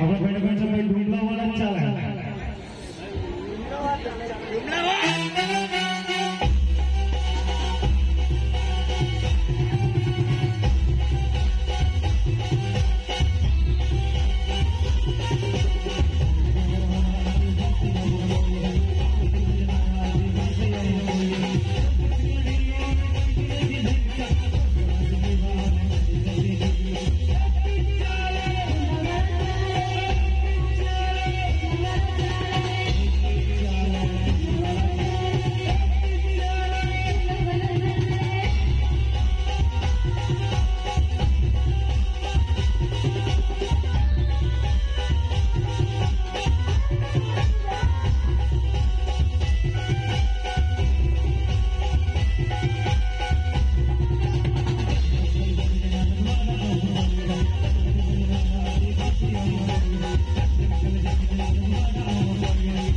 আমরা বেড়ে বেড়ে ডুমলাওয়ালা চালায় Thank you.